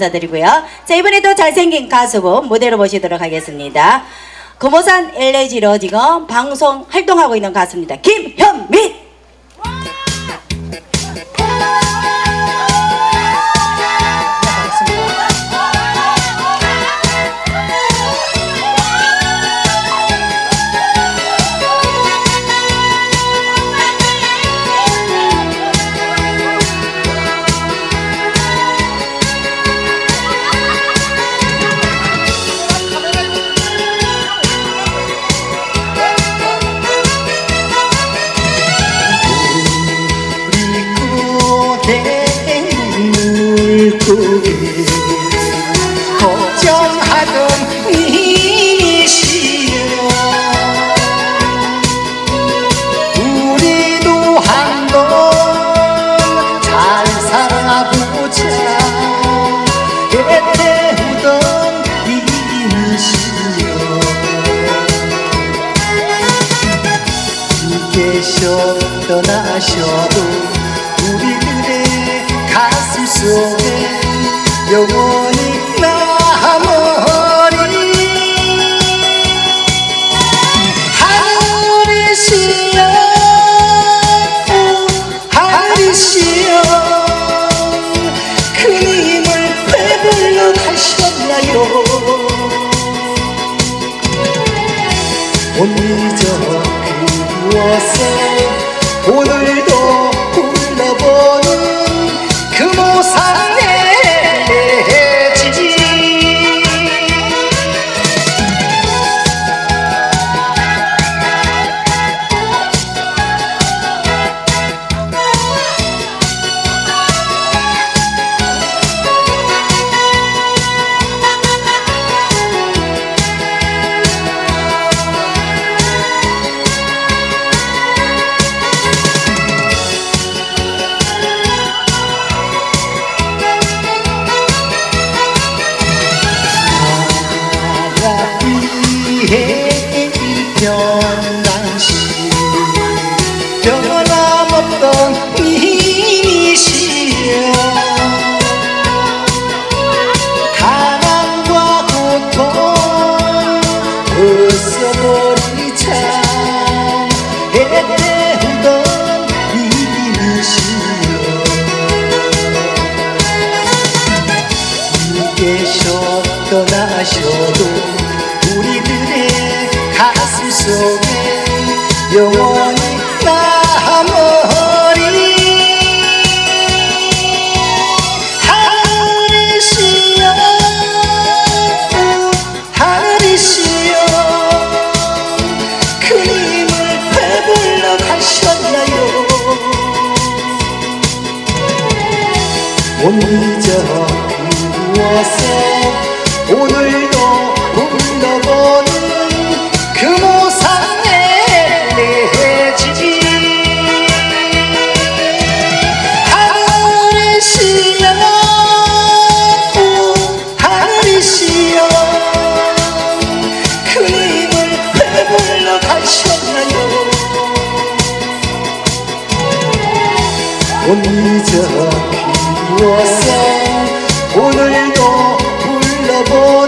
감사드리고요. 자 이번에도 잘생긴 가수분 무대로 모시도록 하겠습니다. 금호산 LAG로 지금 방송 활동하고 있는 가수입니다. 김현 물고기 걱정하던 님이시여. 우리도 한번 잘 살아보자. 애태우던 님이시여. 계셔 떠나셔도 우리들의 속에 영원히 남으리 하늘이시여 하늘이시여 그님을 배불러 가셨나요? 못 잊어 그리워서 오늘도 위해 일편단시 변함없던 님이시여. 가난과 고통 벗어버리자 애태우던 님이시여. 계셔 떠나셔도 가슴 속에 영원히 남으리. 하늘이시여 하늘이시여 그님을 배불러 가셨나요? 못 잊어 그리워서 오늘 혼자 피어서 오늘도 불러보